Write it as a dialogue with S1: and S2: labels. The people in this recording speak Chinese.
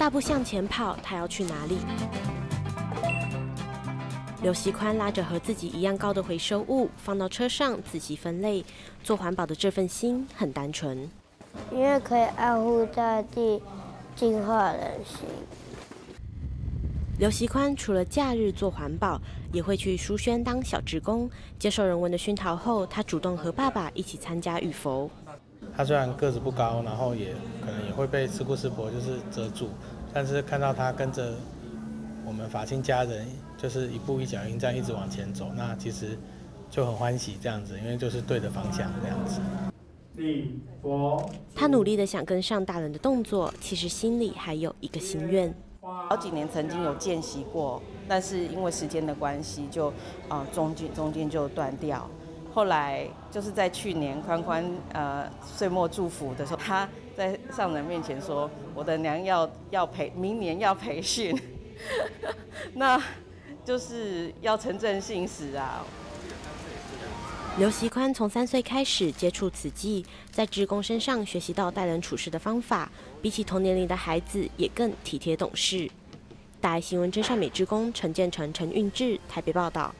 S1: 大步向前跑，他要去哪里？刘习宽拉着和自己一样高的回收物放到车上，仔细分类。做环保的这份心很单纯，
S2: 因为可以爱护大地，净化人心。
S1: 刘习宽除了假日做环保，也会去书轩当小职工。接受人文的熏陶后，他主动和爸爸一起参加浴佛。
S3: 他虽然个子不高，然后也可能也会被师姑师伯就是遮住，但是看到他跟着我们法亲家人，就是一步一脚印这样一直往前走，那其实就很欢喜这样子，因为就是对的方向这样子。
S1: 礼佛。他努力的想跟上大人的动作，其实心里还有一个心愿。
S4: 好几年曾经有见习过，但是因为时间的关系，就啊中间中间就断掉。后来就是在去年宽宽呃岁末祝福的时候，他在上人面前说：“我的娘要要培，明年要培训，那就是要城镇信使啊。”
S1: 刘习宽从三岁开始接触此技，在职工身上学习到待人处事的方法，比起同年龄的孩子也更体贴懂事。大爱新闻真善美职工陈建成、陈运志台北报道。